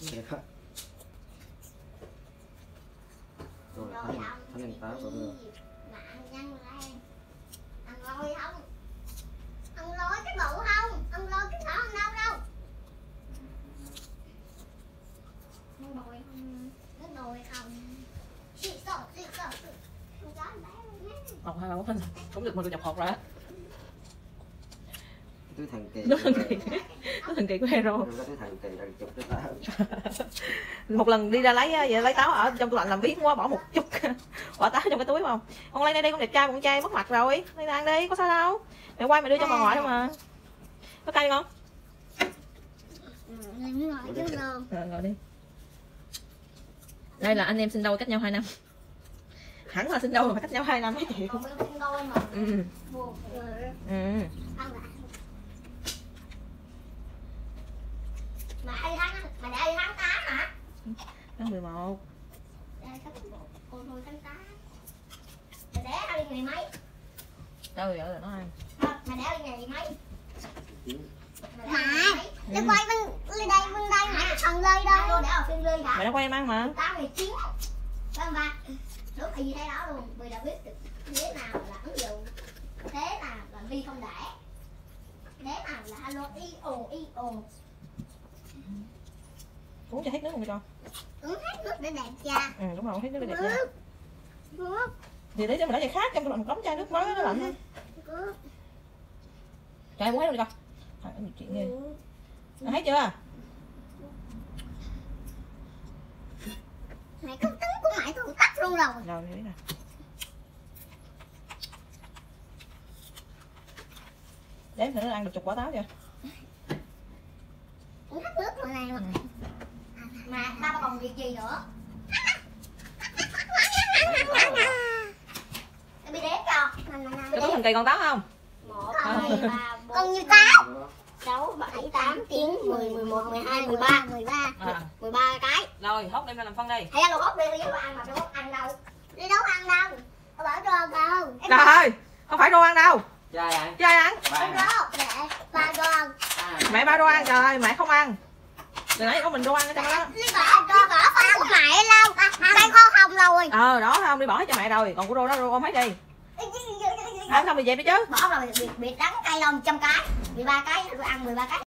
Rồi, thanh, không? thanh anh tá lôi không? Ăn lôi cái bộ không? Ăn lôi cái thỏ ăn đâu đâu? Bồi không? Nồi không? Luôn nhé. Một hai ba bốn cũng được mà được nhập hột rồi Cái thằng kỳ. nó thần kỳ. Nó thần kỳ của hero. Cái thằng kỳ đang chụp cái một lần đi ra lấy vậy lấy táo ở trong tủ lạnh làm biếng quá bỏ một chút quả táo trong cái túi không? Con lấy đây đi con đẹp trai con trai mất mặt rồi. Lấy ăn đi có sao đâu. Mẹ quay mẹ đưa cho bà ngoại thôi mà. Có cay không? Người mới ngồi chứ luôn. rồi ngồi đi. Đây là anh em sinh đôi cách nhau 2 năm. Hẳn là sinh đôi mà cách nhau 2 năm mấy mà. ừ. Ừ Ăn lại. Mà ai tháng mà để ai tháng tám hả? tháng 11 Để tháng một, cô thôi tháng tám. Mà để ai ngày mấy? đâu rồi rồi nó ăn Ờ, Mà để ai ngày mấy? Ừ. Mà để quay bên đây bên đây mà phần lơi đâu? Để ở phiên lơi hả? đã quay em ăn mà Tám ngày chín. Ba ba. Đúng thì thế đó luôn. Vì đã biết được thế nào là ứng dụng, thế nào là vi không để, thế nào là alo i ồ i ồ. Uống cho hết nước luôn cho Uống hết nước để đẹp cha. ừ đúng rồi uống hết nước để đẹp Nước. Nước. thì để cho mình nói vậy khác lạnh một đống chai nước mới nó lạnh Nước. trời uống hết luôn đi con Thôi, có nhiều chuyện ghê Mày thấy chưa Mày cứ tính của mày tôi tắt luôn rồi. rồi biết rồi đếm thử nó ăn được chục quả táo chưa Uống hết nước rồi này mà. Mà ba ba còn việc gì nữa? Để bị đếm cho. có có thần kỳ còn táo không Một, hai, ba. Con như táo. 6, 7, 8, 9, 10, 11, 12, 13 13 à 13 cái rồi hốt đem ra làm phân đi Hay là đồ hốt đi đi đâu ăn mà đồ hốt ăn đâu Đi đâu ăn đâu Có bảo đồ đâu trời ơi không phải rô ăn đâu ăn. chứ ai ăn Ba Không ăn. đồ Để ba đồ ăn À. mẹ ba rô ăn trời ơi mẹ không ăn từ nãy có mình rô ăn ở trong đó Đi bỏ của mẹ đâu Đây kho không rồi. Ờ đó không đi bỏ hết cho mẹ rồi. Còn của rô đó rô ôm hết đi. Ăn xong thì dẹp đi chứ. Bỏ rồi biệt biệt đắng cay đâu 100 cái. 13 cái tôi ăn 13 cái